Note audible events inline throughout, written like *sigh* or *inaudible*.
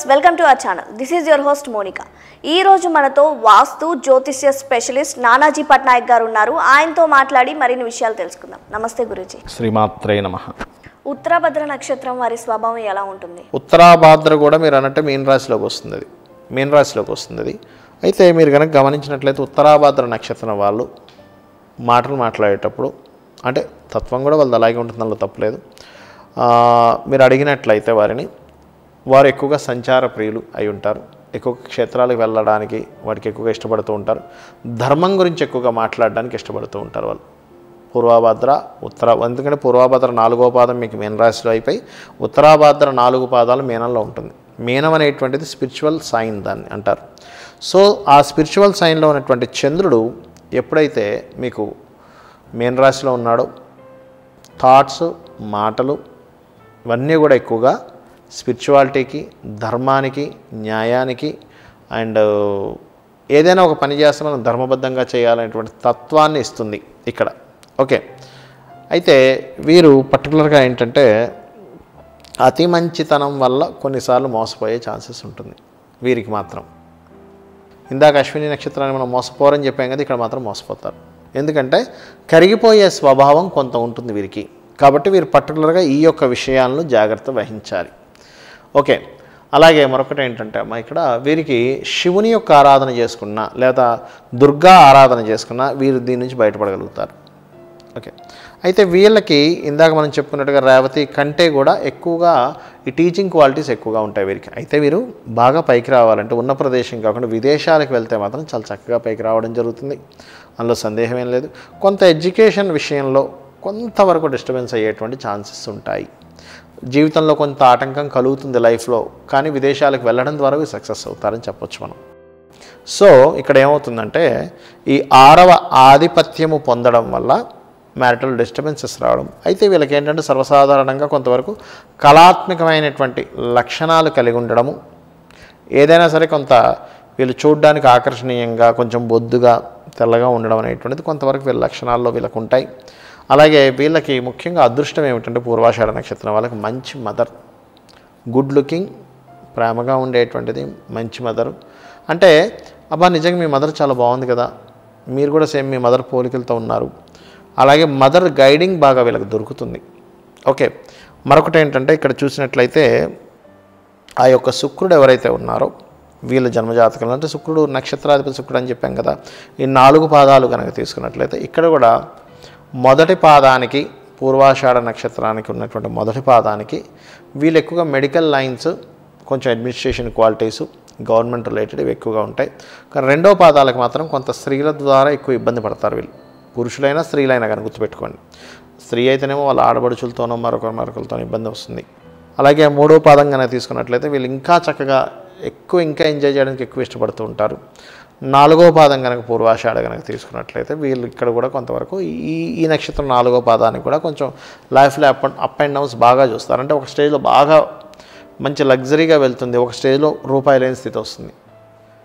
Viewers welcome to our channel. This is your host Monika. ఈ రోజు మనతో వాస్తు జ్యోతిష్య స్పెషలిస్ట్ నానాజీ పట్నాయక్ గారు ఉన్నారు. ఆయనతో మాట్లాడి మరిన్ని విషయాలు తెలుసుకుందాం. నమస్తే గురూజీ. శ్రీమాత్రే నమ. ఉత్తరాభద్ర నక్షత్రం వారి స్వభావం ఎలా ఉంటుంది? ఉత్తరాభాద్ర కూడా మీరు అన్నట్టు మీన రాశిలోకి వస్తుంది అది మీన రాశిలోకి వస్తుంది అది అయితే మీరు కనుక గమనించినట్లయితే ఉత్తరాభాద్ర నక్షత్రం వాళ్ళు మాటలు మాట్లాడేటప్పుడు అంటే తత్వం కూడా వాళ్ళది అలాగే ఉంటుంది అందులో తప్పలేదు మీరు అడిగినట్లయితే వారిని వారు ఎక్కువగా సంచార ప్రియులు అయి ఉంటారు. ఎక్కువ క్షేత్రాలకు వెళ్ళడానికి వాటికి ఎక్కువగా ఇష్టపడుతూ ఉంటారు. ధర్మం గురించి ఎక్కువగా మాట్లాడడానికి ఇష్టపడుతూ ఉంటారు వాళ్ళు. పూర్వభద్ర ఉత్తర ఎందుకంటే పూర్వభద్ర నాలుగో పాదం మీకు మీనరాశిలో అయిపోయి ఉత్తరాభద్ర నాలుగు పాదాలు మీనంలో ఉంటుంది. మీనం అనేటువంటిది స్పిరిచువల్ సైన్ దాన్ని అంటారు. సో ఆ స్పిరిచువల్ సైన్లో ఉన్నటువంటి చంద్రుడు ఎప్పుడైతే మీకు మీనరాశిలో ఉన్నాడో థాట్స్ మాటలు ఇవన్నీ కూడా ఎక్కువగా స్పిరిచువాలిటీకి ధర్మానికి న్యాయానికి అండ్ ఏదైనా ఒక పని చేస్తే మనం ధర్మబద్ధంగా చేయాలనేటువంటి తత్వాన్ని ఇస్తుంది ఇక్కడ. ఓకే. అయితే వీరు పర్టికులర్గా ఏంటంటే అతి మంచితనం వల్ల కొన్నిసార్లు మోసపోయే ఛాన్సెస్ ఉంటుంది వీరికి మాత్రం. ఇందాక అశ్విని నక్షత్రాన్ని మనం మోసపోరని చెప్పాం కదా ఇక్కడ మాత్రం మోసపోతారు. ఎందుకంటే కరిగిపోయే స్వభావం కొంత ఉంటుంది వీరికి. కాబట్టి వీరు పర్టికులర్గా ఈ యొక్క విషయాలను జాగ్రత్త వహించాలి. ఓకే. అలాగే మరొకటి ఏంటంటే అమ్మ ఇక్కడ వీరికి శివుని యొక్క ఆరాధన చేసుకున్నా లేదా దుర్గా ఆరాధన చేసుకున్నా వీరు దీని నుంచి బయటపడగలుగుతారు. ఓకే. అయితే వీళ్ళకి ఇందాక మనం చెప్పుకున్నట్టుగా రేవతి కంటే కూడా ఎక్కువగా ఈ టీచింగ్ క్వాలిటీస్ ఎక్కువగా ఉంటాయి వీరికి. అయితే వీరు బాగా పైకి రావాలంటే ఉన్న ప్రదేశం కాకుండా విదేశాలకు వెళ్తే మాత్రం చాలా చక్కగా పైకి రావడం జరుగుతుంది. అందులో సందేహం ఏం లేదు. కొంత ఎడ్యుకేషన్ విషయంలో కొంతవరకు డిస్టర్బెన్స్ అయ్యేటువంటి ఛాన్సెస్ ఉంటాయి. జీవితంలో కొంత ఆటంకం కలుగుతుంది లైఫ్లో కానీ విదేశాలకు వెళ్ళడం ద్వారా సక్సెస్ అవుతారని చెప్పొచ్చు మనం. సో ఇక్కడ ఏమవుతుందంటే ఈ ఆరవ ఆధిపత్యము పొందడం వల్ల మ్యారిటల్ డిస్టర్బెన్సెస్ రావడం. అయితే వీళ్ళకి ఏంటంటే సర్వసాధారణంగా కొంతవరకు కళాత్మకమైనటువంటి లక్షణాలు కలిగి ఉండడము. ఏదైనా సరే కొంత వీళ్ళు చూడడానికి ఆకర్షణీయంగా కొంచెం బొద్దుగా తెల్లగా ఉండడం అనేటువంటిది కొంతవరకు వీళ్ళ లక్షణాల్లో వీళ్ళకు ఉంటాయి అలాగే వీళ్ళకి ముఖ్యంగా అదృష్టం ఏమిటంటే పూర్వాషాఢ నక్షత్రం. వాళ్ళకి మంచి మదర్ గుడ్ లుకింగ్ ప్రేమగా ఉండేటువంటిది మంచి మదరు అంటే అబ్బా నిజంగా మీ మదర్ చాలా బాగుంది కదా. మీరు కూడా సేమ్ మీ మదర్ పోలికలతో ఉన్నారు. అలాగే మదర్ గైడింగ్ బాగా వీళ్ళకి దొరుకుతుంది. ఓకే. మరొకటి ఏంటంటే ఇక్కడ చూసినట్లయితే ఆ యొక్క శుక్రుడు ఎవరైతే ఉన్నారో వీళ్ళ జన్మజాతకంలో అంటే శుక్రుడు నక్షత్రాధిపతి శుక్రుడు అని చెప్పాం కదా. ఈ నాలుగు పాదాలు కనుక తీసుకున్నట్లయితే ఇక్కడ కూడా మొదటి పాదానికి పూర్వాషాఢ నక్షత్రానికి ఉన్నటువంటి మొదటి పాదానికి వీళ్ళు ఎక్కువగా మెడికల్ లైన్స్ కొంచెం అడ్మినిస్ట్రేషన్ క్వాలిటీస్ గవర్నమెంట్ రిలేటెడ్ ఎక్కువగా ఉంటాయి. కానీ రెండో పాదాలకు మాత్రం కొంత స్త్రీల ద్వారా ఎక్కువ ఇబ్బంది పడతారు వీళ్ళు. పురుషులైనా స్త్రీలైనా కానీ గుర్తుపెట్టుకోండి. స్త్రీ అయితేనేమో వాళ్ళ ఆడబడుచులతోనో మరొక మరొకరితోనో ఇబ్బంది వస్తుంది. అలాగే మూడో పాదం కనుక తీసుకున్నట్లయితే వీళ్ళు ఇంకా చక్కగా ఎక్కువ ఇంకా ఎంజాయ్ చేయడానికి ఎక్కువ ఇష్టపడుతూ ఉంటారు. నాలుగో పాదం కనుక పూర్వాషాఢ కనుక తీసుకున్నట్లయితే వీళ్ళు ఇక్కడ కూడా కొంతవరకు ఈ ఈ నక్షత్రం నాలుగో పాదానికి కూడా కొంచెం లైఫ్లో అప్ అప్ అండ్ డౌన్స్ బాగా చూస్తారు. అంటే ఒక స్టేజ్లో బాగా మంచి లగ్జరీగా వెళ్తుంది. ఒక స్టేజ్లో రూపాయి లేని స్థితి వస్తుంది.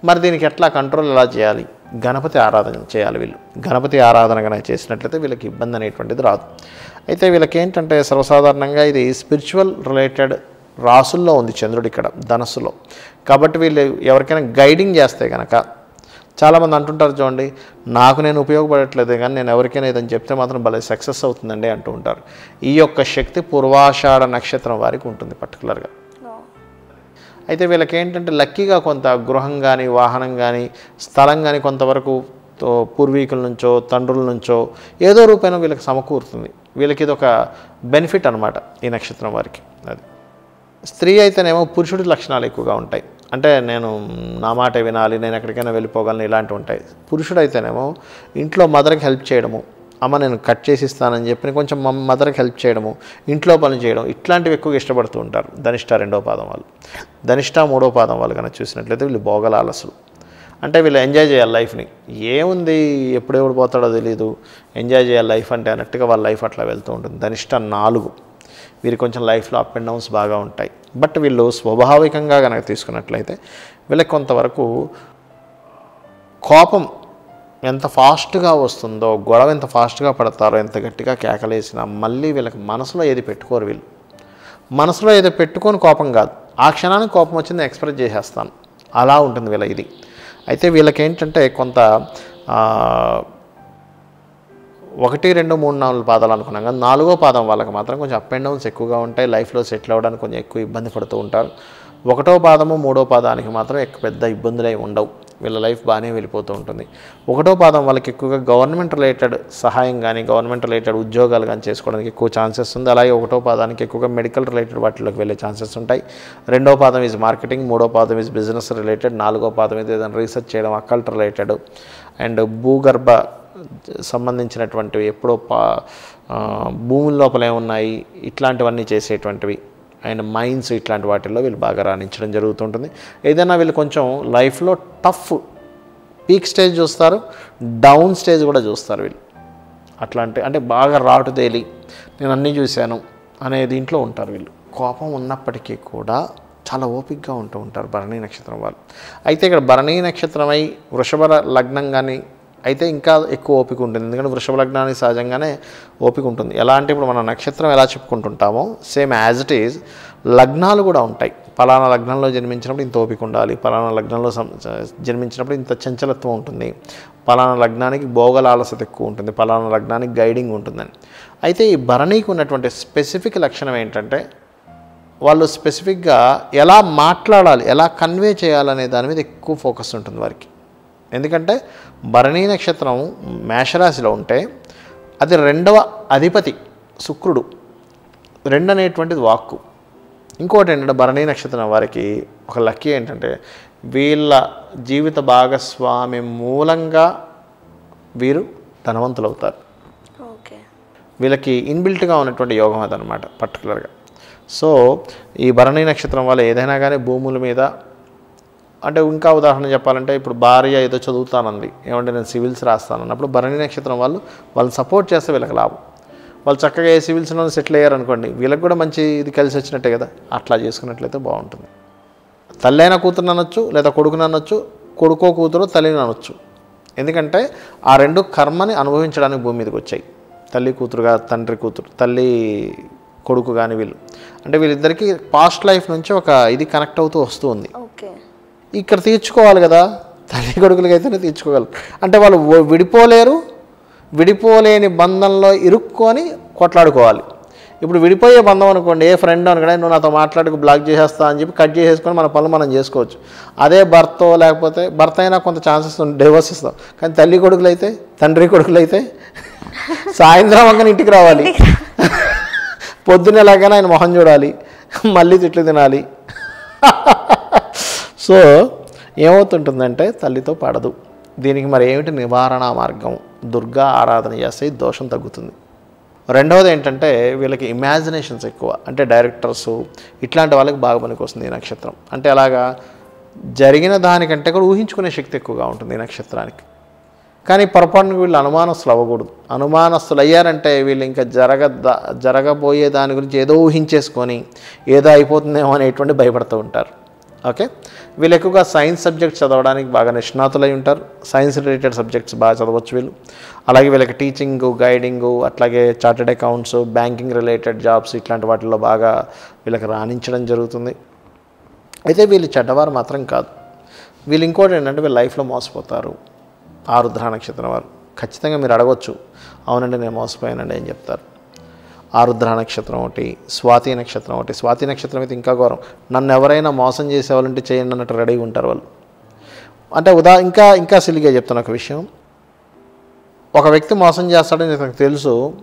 మరి దీనికి ఎట్లా కంట్రోల్ ఎలా చేయాలి? గణపతి ఆరాధన చేయాలి వీళ్ళు. గణపతి ఆరాధన కనుక చేసినట్లయితే వీళ్ళకి ఇబ్బంది అనేటువంటిది రాదు. అయితే వీళ్ళకి ఏంటంటే సర్వసాధారణంగా ఇది స్పిరిచువల్ రిలేటెడ్ రాసుల్లో ఉంది చంద్రుడు ఇక్కడ ధనస్సులో. కాబట్టి వీళ్ళు ఎవరికైనా గైడింగ్ చేస్తే కనుక చాలామంది అంటుంటారు చూడండి నాకు నేను ఉపయోగపడట్లేదు కానీ నేను ఎవరికైనా ఏదని చెప్తే మాత్రం భలే సక్సెస్ అవుతుందండి అంటూ ఉంటారు. ఈ యొక్క శక్తి పూర్వాషాఢ నక్షత్రం వారికి ఉంటుంది పర్టికులర్గా. అయితే వీళ్ళకి ఏంటంటే లక్కీగా కొంత గృహం కానీ వాహనం కానీ స్థలం కానీ కొంతవరకు పూర్వీకుల నుంచో తండ్రుల నుంచో ఏదో రూపైన వీళ్ళకి సమకూరుతుంది. వీళ్ళకి ఇది ఒక బెనిఫిట్ అనమాట ఈ నక్షత్రం వారికి. అది. స్త్రీ అయితేనేమో పురుషుడి లక్షణాలు ఎక్కువగా ఉంటాయి. అంటే నేను నా మాట వినాలి నేను ఎక్కడికైనా వెళ్ళిపోగలను ఇలాంటివి ఉంటాయి. పురుషుడు అయితేనేమో ఇంట్లో మదర్కి హెల్ప్ చేయడము అమ్మ నేను కట్ చేసి ఇస్తానని చెప్పి కొంచెం మా మదర్కి హెల్ప్ చేయడము ఇంట్లో పనులు చేయడం ఇట్లాంటివి ఎక్కువగా ఇష్టపడుతూ ఉంటారు. ధనిష్ట రెండో పాదం వాళ్ళు. ధనిష్ట మూడో పాదం వాళ్ళు కనుక చూసినట్లయితే వీళ్ళు భోగలాలసులు అంటే వీళ్ళు ఎంజాయ్ చేయాలి లైఫ్ని. ఏముంది ఎప్పుడెప్పుడు పోతాడో తెలియదు ఎంజాయ్ చేయాలి లైఫ్ అంటే అన్నట్టుగా వాళ్ళ లైఫ్ అట్లా వెళ్తూ ఉంటుంది. ధనిష్ట నాలుగు. వీరు కొంచెం లైఫ్లో అప్ అండ్ డౌన్స్ బాగా ఉంటాయి. బట్ వీళ్ళు స్వాభావికంగా కనుక తీసుకున్నట్లయితే వీళ్ళకి కొంతవరకు కోపం ఎంత ఫాస్ట్గా వస్తుందో గొడవ ఎంత ఫాస్ట్గా పడతారో ఎంత గట్టిగా కేకలేసినా మళ్ళీ వీళ్ళకి మనసులో ఏది పెట్టుకోరు వీళ్ళు. మనసులో ఏదో పెట్టుకొని కోపం కాదు. ఆ క్షణానికి కోపం వచ్చింది ఎక్స్ప్రెస్ చేసేస్తాను. అలా ఉంటుంది వీళ్ళ ఇది. అయితే వీళ్ళకి ఏంటంటే కొంత ఒకటి రెండు మూడు నాలుగు పాదాలు అనుకున్నాం కానీ నాలుగో పాదం వాళ్ళకి మాత్రం కొంచెం అప్ అండ్ డౌన్స్ ఎక్కువగా ఉంటాయి. లైఫ్లో సెటిల్ అవ్వడానికి కొంచెం ఎక్కువ ఇబ్బంది పడుతూ ఉంటారు. ఒకటో పాదము మూడో పాదానికి మాత్రం ఎక్కువ పెద్ద ఇబ్బందులు అయి ఉండవు. వీళ్ళ లైఫ్ బాగానే వెళ్ళిపోతూ ఉంటుంది. ఒకటో పాదం వాళ్ళకి ఎక్కువగా గవర్నమెంట్ రిలేటెడ్ సహాయం కానీ గవర్నమెంట్ రిలేటెడ్ ఉద్యోగాలు కానీ చేసుకోవడానికి ఎక్కువ ఛాన్సెస్ ఉంది. అలాగే ఒకటో పాదానికి ఎక్కువగా మెడికల్ రిలేటెడ్ వాటిలోకి వెళ్ళే ఛాన్సెస్ ఉంటాయి. రెండో పాదం ఈజ్ మార్కెటింగ్ మూడో పాదం ఈజ్ బిజినెస్ రిలేటెడ్ నాలుగో పాదం ఇది ఏదైనా రీసెర్చ్ చేయడం అకల్ట్ రిలేటెడ్ అండ్ భూగర్భ సంబంధించినటువంటివి ఎప్పుడో పా భూముల లోపల ఏమున్నాయి ఇట్లాంటివన్నీ చేసేటువంటివి. అండ్ మైన్స్ ఇట్లాంటి వాటిల్లో వీళ్ళు బాగా రాణించడం జరుగుతుంటుంది. ఏదైనా వీళ్ళు కొంచెం లైఫ్లో టఫ్ పీక్ స్టేజ్ చూస్తారు డౌన్ స్టేజ్ కూడా చూస్తారు వీళ్ళు. అట్లాంటి అంటే బాగా రాటు తేలి నేను అన్నీ చూశాను అనే దీంట్లో ఉంటారు వీళ్ళు. కోపం ఉన్నప్పటికీ కూడా చాలా ఓపిక్గా ఉంటూ ఉంటారు భరణీ నక్షత్రం వాళ్ళు. అయితే ఇక్కడ భరణీ నక్షత్రమై వృషభ లగ్నం కానీ అయితే ఇంకా ఎక్కువ ఓపిక ఉంటుంది. ఎందుకంటే వృషభ లగ్నానికి సహజంగానే ఓపిక ఉంటుంది. ఎలా అంటే ఇప్పుడు మన నక్షత్రం ఎలా చెప్పుకుంటుంటామో సేమ్ యాజ్ ఇట్ ఈజ్ లగ్నాలు కూడా ఉంటాయి. పలానా లగ్నంలో జన్మించినప్పుడు ఇంత ఓపిక ఉండాలి పలానా లగ్నంలో జన్మించినప్పుడు ఇంత చంచలత్వం ఉంటుంది పలానా లగ్నానికి భోగల ఆలస్యత ఎక్కువ ఉంటుంది పలానా లగ్నానికి గైడింగ్ ఉంటుందని. అయితే ఈ భరణీకి ఉన్నటువంటి స్పెసిఫిక్ లక్షణం ఏంటంటే వాళ్ళు స్పెసిఫిక్గా ఎలా మాట్లాడాలి ఎలా కన్వే చేయాలనే దాని మీద ఎక్కువ ఫోకస్ ఉంటుంది వారికి. ఎందుకంటే భరణీ నక్షత్రం మేషరాశిలో ఉంటే అది రెండవ అధిపతి శుక్రుడు. రెండు అనేటువంటిది వాక్కు. ఇంకోటి ఏంటంటే భరణీ నక్షత్రం వారికి ఒక లక్కీ ఏంటంటే వీళ్ళ జీవిత భాగస్వామి మూలంగా వీరు ధనవంతులు అవుతారు ఓకే. వీళ్ళకి ఇన్బిల్ట్గా ఉన్నటువంటి యోగం అదనమాట పర్టికులర్గా సో ఈ భరణీ నక్షత్రం వల్ల ఏదైనా కానీ భూముల మీద అంటే ఇంకా ఉదాహరణ చెప్పాలంటే ఇప్పుడు భార్య ఏదో చదువుతానంది ఏమంటే నేను సివిల్స్ రాస్తాను అన్నప్పుడు భరణి నక్షత్రం వాళ్ళు వాళ్ళని సపోర్ట్ చేస్తే వీళ్ళకి లాభం. వాళ్ళు చక్కగా ఏ సివిల్స్లో సెటిల్ అయ్యారు అనుకోండి వీళ్ళకి కూడా మంచి ఇది కలిసి వచ్చినట్టే కదా? అట్లా చేసుకున్నట్లయితే బాగుంటుంది. తల్లైన కూతురు అనొచ్చు లేదా కొడుకుని అనొచ్చు కొడుకో కూతురు తల్లిని అనొచ్చు. ఎందుకంటే ఆ రెండు కర్మని అనుభవించడానికి భూమి మీదకి వచ్చాయి. తల్లి కూతురుగా తండ్రి కూతురు తల్లి కొడుకు కానీ వీళ్ళు. అంటే వీళ్ళిద్దరికీ పాస్ట్ లైఫ్ నుంచి ఒక ఇది కనెక్ట్ అవుతూ వస్తూ ఉంది. ఓకే ఇక్కడ తీర్చుకోవాలి కదా. తల్లి కొడుకులకి అయితేనే తీర్చుకోగలరు అంటే వాళ్ళు విడిపోలేరు. విడిపోలేని బంధంలో ఇరుక్కొని కొట్లాడుకోవాలి. ఇప్పుడు విడిపోయే బంధం అనుకోండి ఏ ఫ్రెండ్ అనుకోండి నువ్వు నాతో మాట్లాడుకు బ్లాక్ చేసేస్తా అని చెప్పి కట్ చేసేసుకొని మన పనులు మనం చేసుకోవచ్చు. అదే భర్త లేకపోతే భర్త అయినా కొంత ఛాన్సెస్ డివోర్స్ ఇస్తాం. కానీ తల్లి కొడుకులు అయితే తండ్రి కొడుకులు అయితే సాయంత్రం అంకని ఇంటికి రావాలి. పొద్దున్న ఎలాగైనా ఆయన మొహం చూడాలి. మళ్ళీ తిట్లు తినాలి. సో ఏమవుతుంటుందంటే తల్లితో పడదు. దీనికి మరి ఏమిటి నివారణ మార్గం? దుర్గా ఆరాధన చేస్తే దోషం తగ్గుతుంది. రెండవది ఏంటంటే వీళ్ళకి ఇమాజినేషన్స్ ఎక్కువ. అంటే డైరెక్టర్స్ ఇట్లాంటి వాళ్ళకి బాగా పనికొస్తుంది ఈ నక్షత్రం. అంటే అలాగా జరిగిన దానికంటే కూడా ఊహించుకునే శక్తి ఎక్కువగా ఉంటుంది ఈ నక్షత్రానికి. కానీ పొరపాటున వీళ్ళు అనుమానస్తులు అవ్వకూడదు. అనుమానస్తులు అయ్యారంటే వీళ్ళు ఇంకా జరగ జరగబోయే దాని గురించి ఏదో ఊహించేసుకొని ఏదో అయిపోతుందేమో అనేటువంటి భయపడుతూ ఉంటారు. ఓకే వీళ్ళు ఎక్కువగా సైన్స్ సబ్జెక్ట్స్ చదవడానికి బాగా నిష్ణాతులై ఉంటారు. సైన్స్ రిలేటెడ్ సబ్జెక్ట్స్ బాగా చదవచ్చు వీళ్ళు. అలాగే వీళ్ళకి టీచింగ్ గైడింగ్ అట్లాగే chartered accounts banking related jobs ఇట్లాంటి వాటిల్లో బాగా వీళ్ళకి రాణించడం జరుగుతుంది. అయితే వీళ్ళు చెడ్డవారు మాత్రం కాదు. వీళ్ళు ఇంకోటి ఏంటంటే వీళ్ళ లైఫ్లో మోసపోతారు. ఆరుద్ర నక్షత్రం వారు. ఖచ్చితంగా మీరు అడగవచ్చు అవునండి నేను మోసపోయానండి అని చెప్తారు. ఆరుద్ర నక్షత్రం ఒకటి స్వాతి నక్షత్రం ఒకటి. స్వాతి నక్షత్రం అయితే ఇంకా ఘోరం. నన్ను ఎవరైనా మోసం చేసేవాళ్ళంటే చేయండి అన్నట్టు రెడీగా ఉంటారు వాళ్ళు. అంటే ఉదా ఇంకా ఇంకా సిలిగా చెప్తాను ఒక విషయం. ఒక వ్యక్తి మోసం చేస్తాడని నాకు తెలుసు.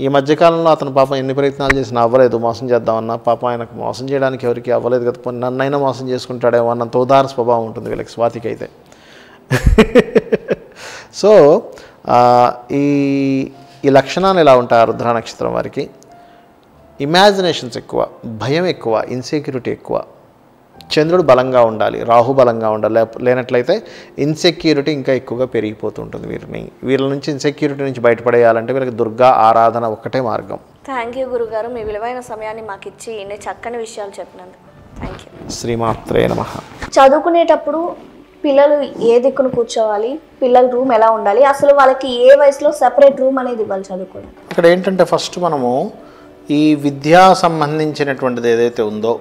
ఈ మధ్యకాలంలో అతను పాపం ఎన్ని ప్రయత్నాలు చేసినా అవ్వలేదు. మోసం చేద్దామన్నా పాపం ఆయనకు మోసం చేయడానికి ఎవరికి అవ్వలేదు కదా. పోనీ నన్నైనా మోసం చేసుకుంటాడేమో అన్నంత ఉదార స్వభావం ఉంటుంది వీళ్ళకి స్వాతికి అయితే. *laughs* సో ఈ ఈ లక్షణాలు ఎలా ఉంటాయి రుద్ర నక్షత్రం వారికి? ఇమాజినేషన్స్ ఎక్కువ భయం ఎక్కువ ఇన్సెక్యూరిటీ ఎక్కువ. చంద్రుడు బలంగా ఉండాలి రాహు బలంగా ఉండాలి లేనట్లయితే ఇన్సెక్యూరిటీ ఇంకా ఎక్కువగా పెరిగిపోతుంటుంది వీరిని. వీళ్ళ నుంచి ఇన్సెక్యూరిటీ నుంచి బయటపడేయాలంటే వీళ్ళకి దుర్గా ఆరాధన ఒక్కటే మార్గం. థ్యాంక్ యూ గురుగారు. మీ విలువైన సమయాన్ని మాకు ఇచ్చి చక్కని విషయాలు చెప్పినందుకు. థ్యాంక్ యూ శ్రీమాత్రే నమ. చదువుకునేటప్పుడు పిల్లలు ఏ దిక్కును కూర్చోవాలి? పిల్లల రూమ్ ఎలా ఉండాలి? అసలు వాళ్ళకి ఏ వయసులో సెపరేట్ రూమ్ అనేది ఇవ్వాలి చదువుకోవడానికి? ఇక్కడ ఏంటంటే ఫస్ట్ మనము ఈ విద్యా సంబంధించినటువంటిది ఏదైతే ఉందో